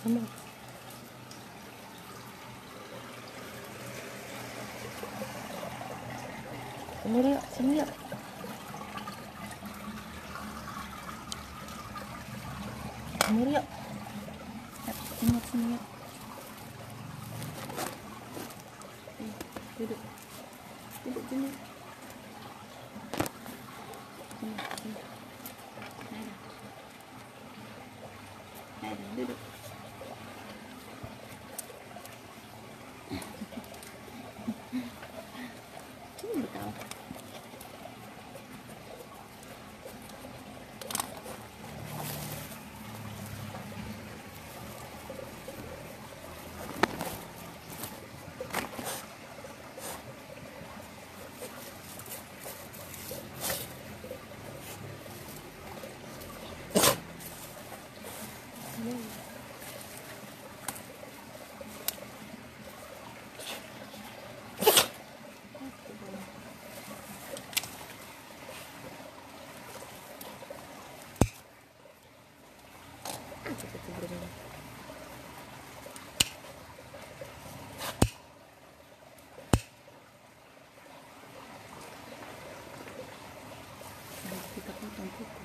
Kamu. Sini yuk, sini yuk. Sini yuk. Yuk, Kita potong kuku.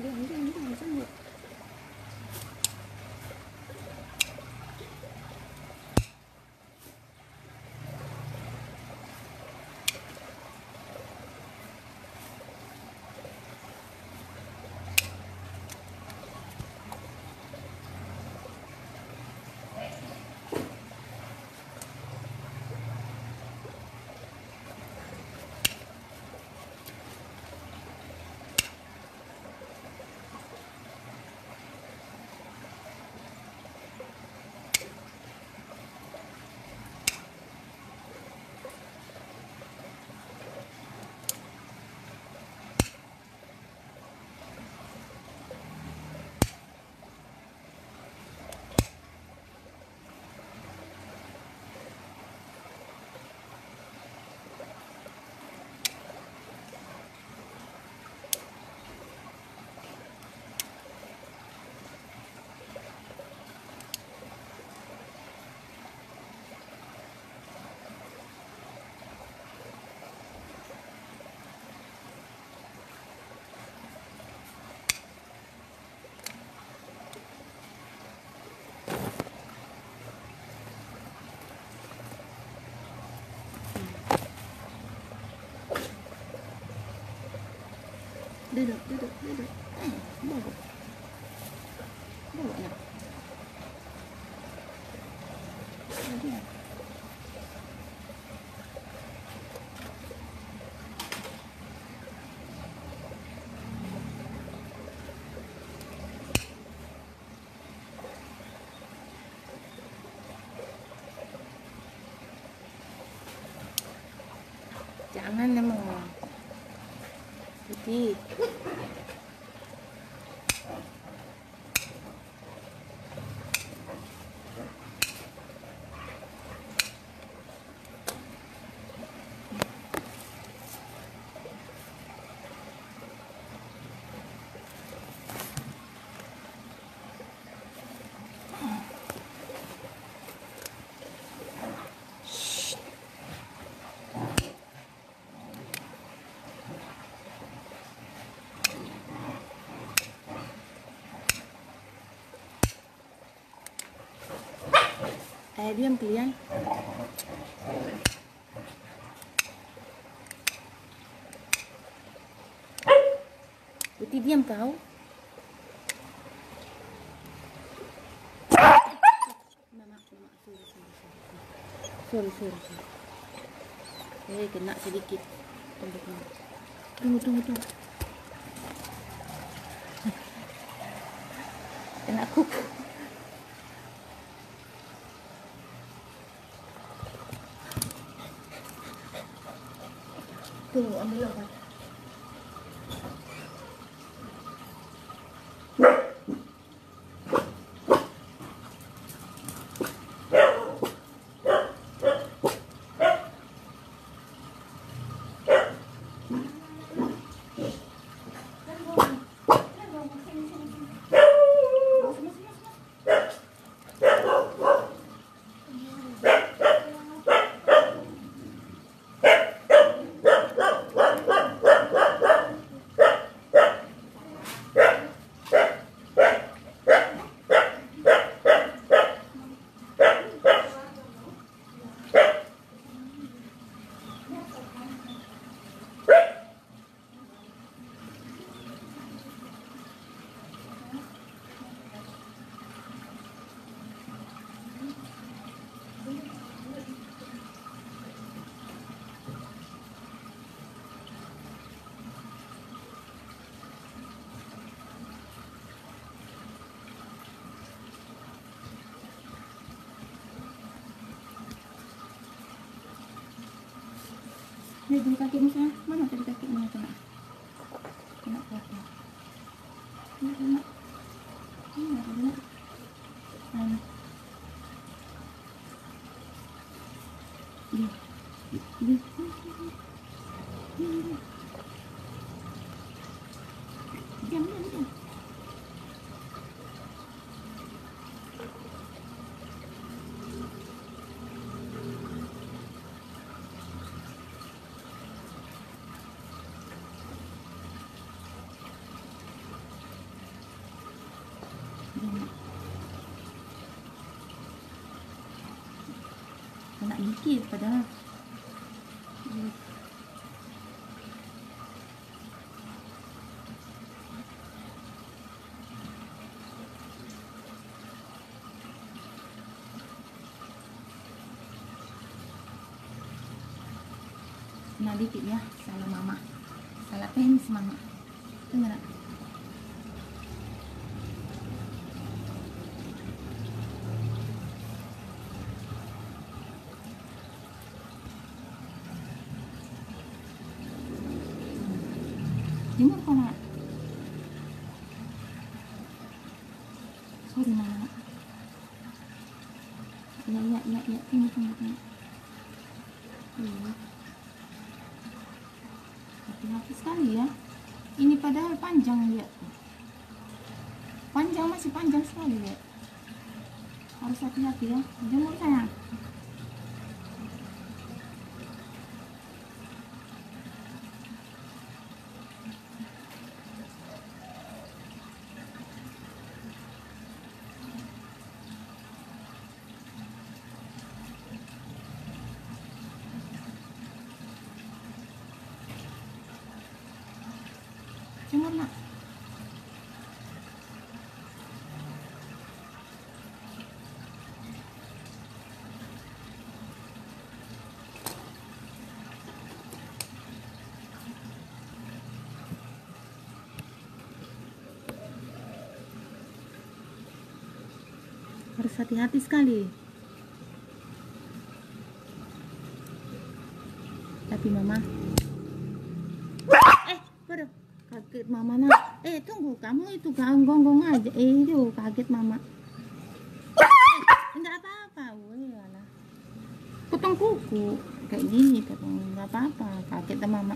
Jangan, jangan, jangan, jangan. Duduk, duduk, duduk. Eh, bawa. Bawa nak. Lagi nak. Jangan emang. Putih. Eh, diam kalian. Putih diam kau. Sorry, sorry, sorry. Sorry, sorry, sorry. Eh, kena sedikit. Tunggu, tunggu. Tunggu, tunggu, tunggu. Kena kuku. 我没有吧 Lihat dulu kakimu sana. Mana tadi kakimu yang kena? Kena apa? Ini kena. Ini nggak kena. Mana? Lihat. Lihat. Lihat. Diam, diam, Kena dikit padahal. Kena dikit ya, salah mama. Salah penis mama. Dengar tak? Dengar kau nak? Sorry mama. Ya ya ya ya tunggu tunggu tunggu. Hati-hati sekali ya. Ini padahal panjang lihat. Panjang masih panjang sekali lihat. Harus hati-hati ya. Jemur sayang. Harus hati-hati sekali. Tapi mama eh baru kaget mama nak eh tunggu kamu itu gonggong aja. Eh itu kaget mama. Eh, enggak apa-apa weh alah potong kuku. Kayak gini potong. Enggak apa-apa kaget sama mama.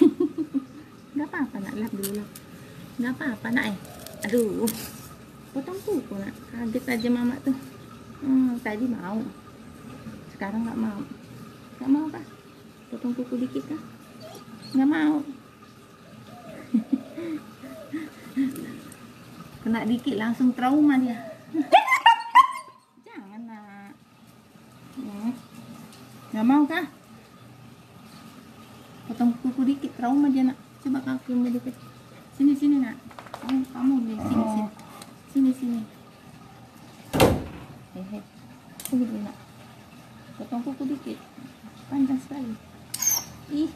Enggak apa-apa nak lap dulu lap enggak apa-apa nak eh. Aduh. Potong kuku nak. Kaget aja mama tuh. Hmm, tadi mau. Sekarang nggak mau. Nggak mau kah? Potong kuku dikit kah? Nggak mau kena dikit langsung trauma dia. Jangan nak. Hmm. nggak mau kah? Potong kuku dikit trauma dia nak. Coba kakimu dikit sini sini nak. Kamu kamu nih sini sini. Sini sini. Hehe dulu nak. Potong kuku dikit. Panjang sekali. Ih.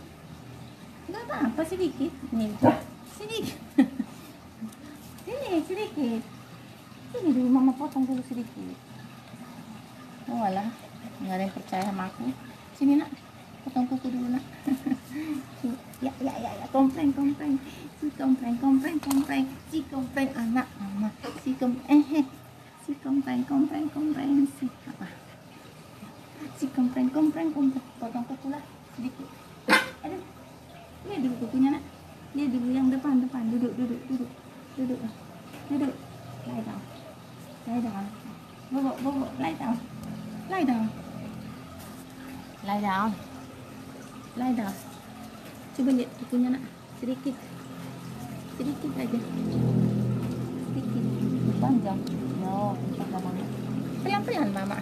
Nggak apa-apa sedikit. Nih sedikit sini sedikit sini dulu mama potong dulu sedikit. Oh alah. Nggak ada yang percaya sama aku. Sini nak. Potong kuku dulu nak. Ya ya ya ya. Komplain komplain. Si komplain komplain komplain. Si komplain anak anak si kom eh eh. Si komplain komplain komplain. Si apa? Si komplain komplain komplain. Potong kuku lah sedikit. Aduh. Lihat dulu kukunya nak. Lihat dulu yang depan depan duduk duduk. Duduk duduk duduk lie down lie down bobo bobo lie down lie down lie down lie down coba lihat kukunya nak sedikit sedikit aja sedikit panjang no panjang mama pelan pelan mama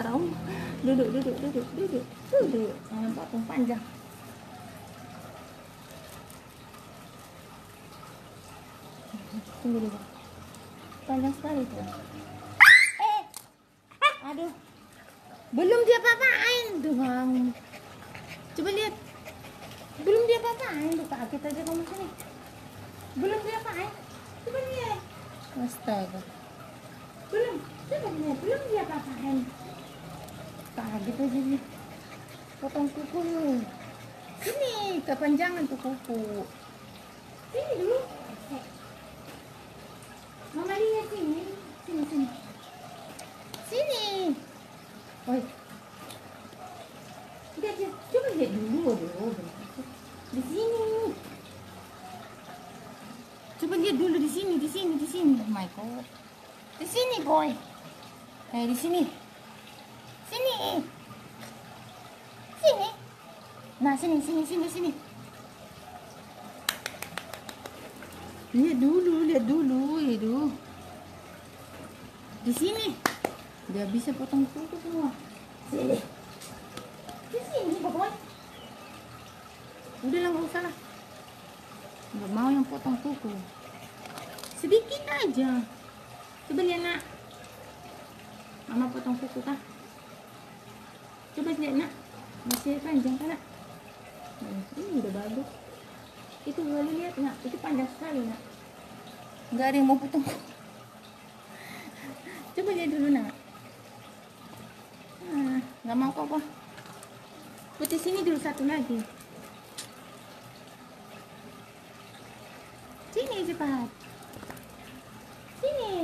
trauma duduk duduk duduk duduk duduk jangan potong panjang tunggu dulu. Panjang sekali tuh eh aduh. Belum dia papain bang. Coba lihat. Belum dia papain tuh kaget aja kamu sini. Belum dia papain coba lihat. Astaga. Belum. Coba lihat. Belum dia papain kaget aja sih Potong kuku. Lu. Sini, kepanjangan tuh kuku. Sini dulu. Mama lihat sini. Sini, sini. Sini. Oi. Lihat, lihat. Coba lihat dulu. Aduh, di sini. Coba lihat dulu di sini, di sini, di sini. Oh my god. Di sini, boy. Eh, di sini. Sini. Sini. Nah, sini, sini, sini, sini. Lihat dulu, lihat dulu, itu. Di sini. Dia bisa potong kuku semua. Sini. Di sini, boy. Udah lah, nggak usah lah. Nggak mau yang potong kuku. Sedikit aja. Coba lihat, nak. Mama potong kuku kah? Coba lihat, nak. Masih panjang kan, nak? Ini udah bagus. Itu boleh lihat, nak. Itu panjang sekali, nak. Nggak ada yang mau potong. Coba lihat dulu, nak. Nah, nggak mau kok, apa. Putih sini dulu satu lagi. Sini cepat. Sini.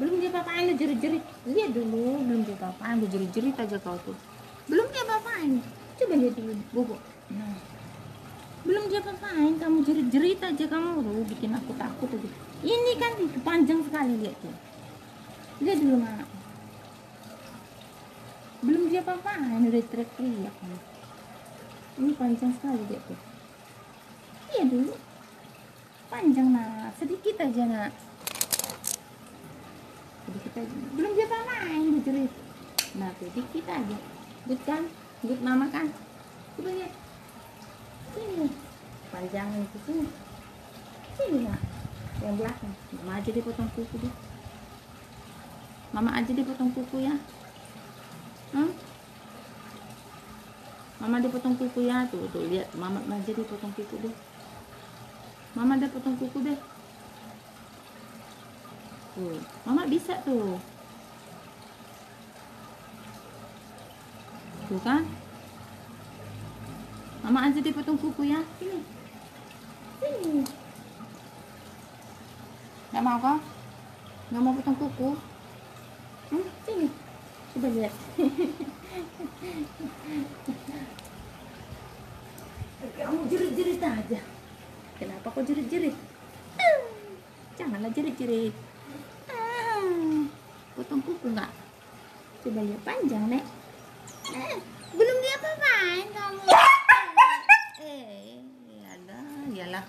Belum dia papain lu jerit-jerit. Lihat dulu, belum dia papain lu jerit-jerit aja kau tuh. Belum dia papain. Coba lihat dulu, bobo. Nah. Belum dia papain, kamu jerit-jerit aja kamu tuh bikin aku takut aja. Ini kan panjang sekali lihat tuh. Lihat dulu, Mak. Belum dia papain, udah teriak-teriak. Ini panjang sekali lihat tuh. Iya dulu panjang nak sedikit aja nak sedikit aja belum dia main jerit nah sedikit aja good kan good mama kan coba lihat sini panjangin ke sini sini nak yang belakang mama aja dipotong kuku deh mama aja dipotong kuku ya hmm? mama dipotong kuku ya tuh tuh lihat mama aja dipotong kuku deh Mama udah potong kuku deh. Tuh, Mama bisa tuh. Tuh kan? Mama aja dipotong kuku ya. Sini. Sini. Gak mau kah? Gak mau potong kuku? Hmm, sini. Coba lihat. Kamu jerit-jerit aja. Kenapa kok jerit-jerit? Ah, janganlah jerit-jerit. Potong kuku nggak? Coba lihat panjang, Nek. Eh, belum dia apain kamu? Eh, iyalah, iyalah.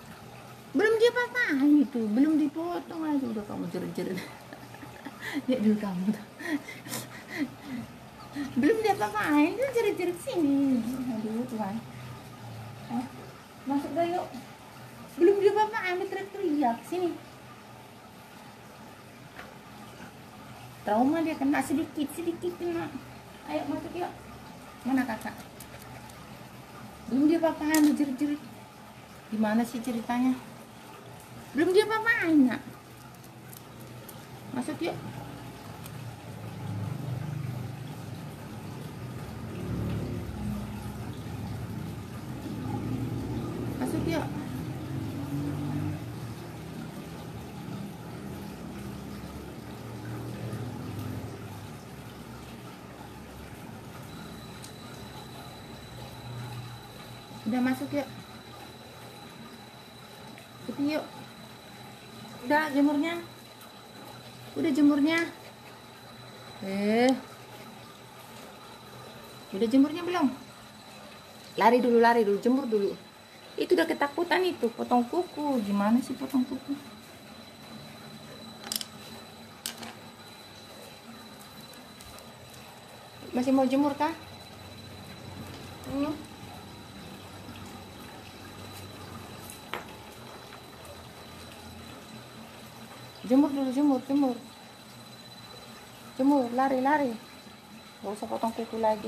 Belum dia apain itu, belum dipotong aja udah kamu jerit-jerit. Lihat dulu kamu tuh. belum dia apain, dia jerit-jerit sini. Aduh, Tuhan. Eh, masuk dah yuk belum dia apa ambil teriak-teriak sini trauma dia kena sedikit sedikit kena ayo masuk yuk mana kakak belum dia apa-apaan jerit-jerit. Gimana sih ceritanya? Belum dia apa-apaan nak? Masuk yuk. Masuk yuk udah masuk yuk. Itu yuk. Udah jemurnya. Udah jemurnya. Eh. Udah jemurnya belum? Lari dulu lari dulu jemur dulu. Itu udah ketakutan itu potong kuku. Gimana sih potong kuku? Masih mau jemur kah? Hmm? Jemur dulu jemur jemur. Jemur lari lari. Gak usah potong kuku lagi.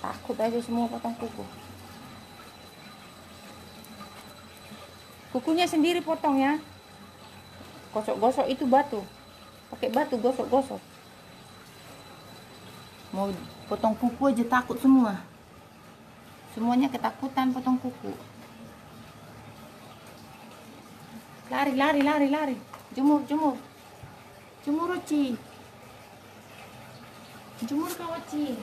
Takut aja semua potong kuku. Kukunya sendiri potong ya. Gosok-gosok itu batu. Pakai batu gosok-gosok. Mau potong kuku aja takut semua. Semuanya ketakutan potong kuku. Lari lari lari lari jemur jemur. Jemur Oci jemur kau Oci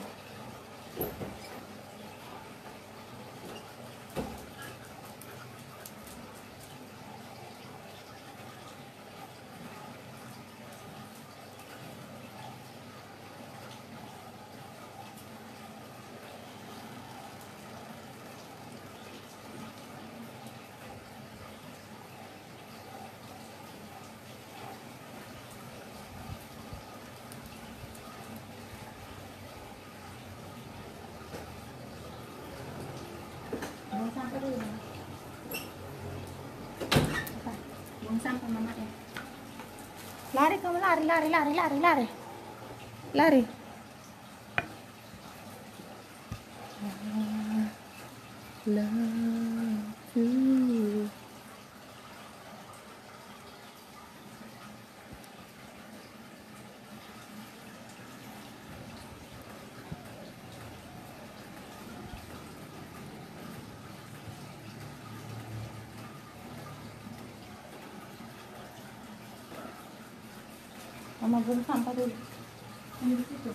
buang sampah dulu Mama. Apa? Buang sampah mama ya lari kamu lari lari lari lari. Lari. Lari love you Mama buang sampah dulu. Ini di situ.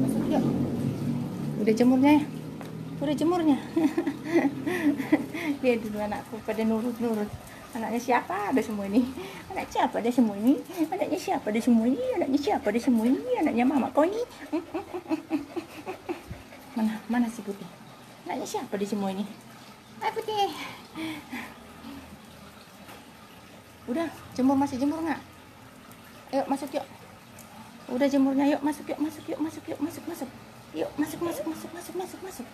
Masuk yuk. Udah jemurnya ya? Udah jemurnya. Lihat dulu anakku pada nurut-nurut. Anaknya siapa ada semua ini? Anak siapa ada semua ini? Anaknya siapa ada semua ini? Anaknya siapa ada semua ini? Anaknya mama kau ini? Mana? Mana si putih? Anaknya siapa di semua ini? Hai putih. Udah, jemur masih jemur nggak? Ayo masuk yuk. Udah jemurnya yuk masuk yuk masuk yuk masuk yuk masuk masuk. Yuk masuk masuk masuk masuk masuk masuk.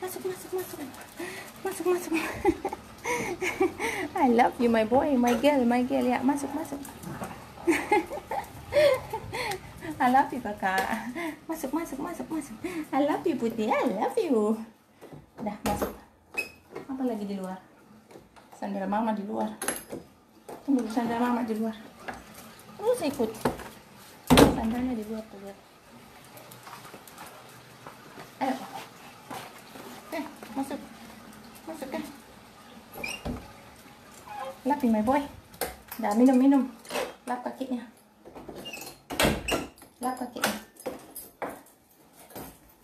Masuk masuk masuk. Masuk masuk. I love you my boy, my girl, my girl. Ya, masuk masuk. I love you kakak. Masuk masuk masuk masuk. I love you putih. I love you. Udah masuk. Apa lagi di luar? Sandal mama di luar. Tunggu sandal mama di luar. Terus ikut. Sandalnya di luar tuh lihat. Ayo. Eh, masuk. Masuk kan. Lap my boy. Dah minum minum. Lap kakinya. Lap kakinya.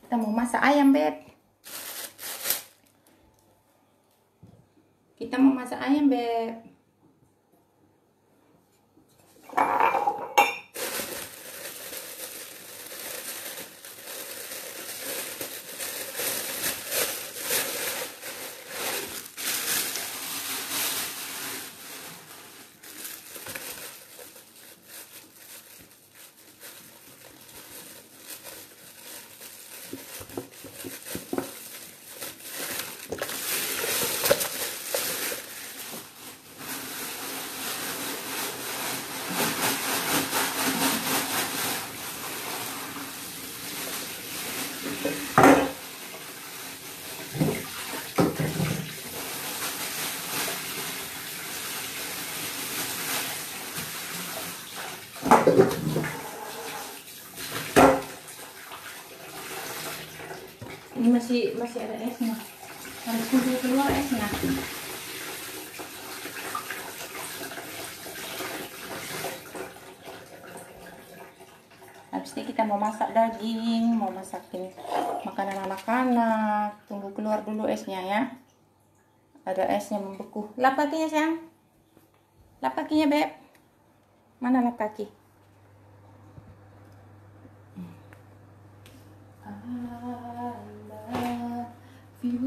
Kita mau masak ayam, Beb. Kita mau masak ayam, Beb. Masih masih ada esnya. Harus tunggu keluar esnya. Habis ini kita mau masak daging mau masakin makanan anak-anak. Tunggu keluar dulu esnya ya. Ada esnya membeku. Lap kakinya sayang. Lap kakinya beb. Mana lap kaki Sini.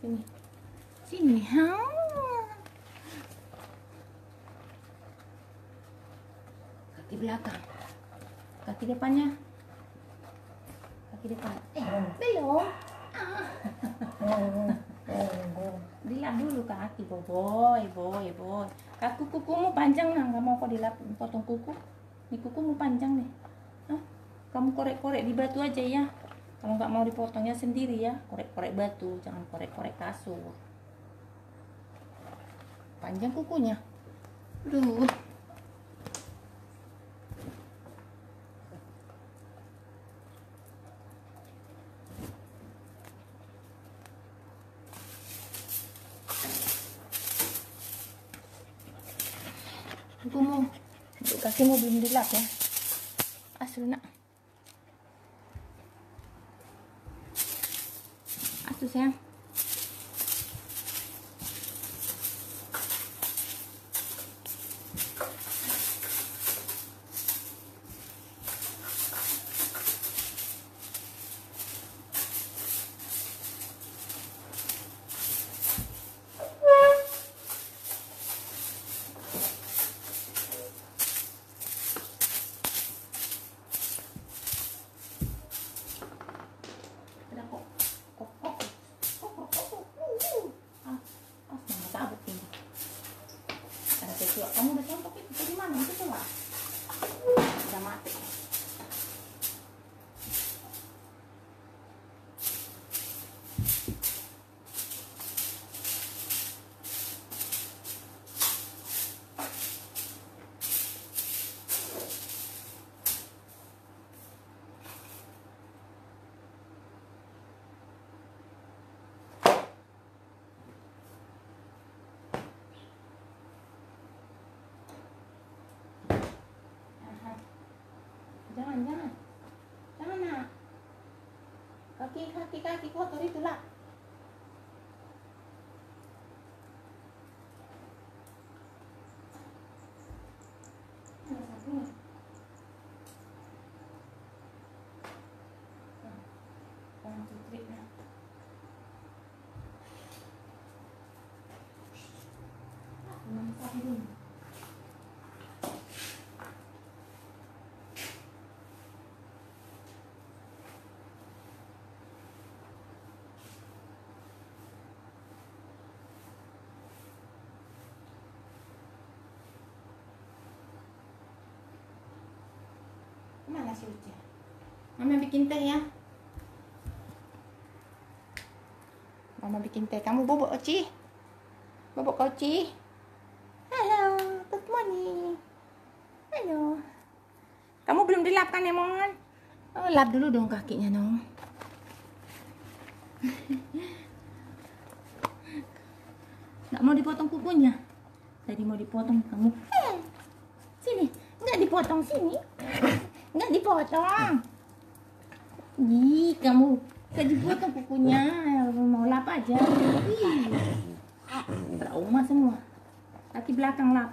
Sini. Sini. Kaki belakang. Kaki depannya Kaki depan Eh, belum. Dilap dulu kaki boy boy boy. Kaki kukumu panjang nah nggak mau kok dilap potong kuku? Ini kukumu panjang nih. Hah? kamu korek-korek di batu aja ya. Kalau nggak mau dipotongnya sendiri ya. Korek-korek batu. Jangan korek-korek kasur. Panjang kukunya. Duh. Kukumu untuk kakimu belum dilap ya. Asal nak. Asuh sayang Kaki, kaki, kaki kotor itu lah. Mana satunya? Nah, One, two, three, nah. Ah, mana satu dulu? Si Uci? Mama bikin teh ya. Mama bikin teh. Kamu bobok Oci? Bobok Oci? Halo, good morning. Halo. Kamu belum dilap kan, Emon? Oh, lap dulu dong kakinya, dong. Nggak mau dipotong kukunya? Tadi mau dipotong kamu. Eh, sini, nggak dipotong sini. Nggak dipotong. Ih, kamu nggak dipotong kukunya. Mau lap aja. Ih, trauma semua. Kaki belakang lap.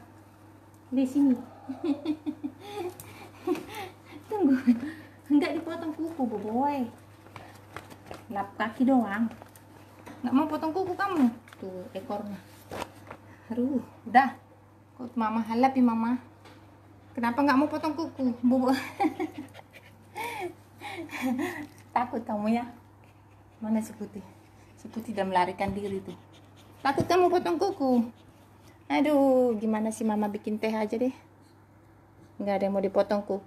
Di sini. Tunggu. Nggak dipotong kuku, boboy. Lap kaki doang. Nggak mau potong kuku kamu. Tuh, ekornya. Aduh, udah. Kok mama halap ya mama. Kenapa nggak mau potong kuku? Bobo. Takut kamu ya? Mana si putih? Si putih udah melarikan diri tuh. Takut kamu potong kuku. Aduh, gimana sih mama bikin teh aja deh. Nggak ada yang mau dipotong kuku.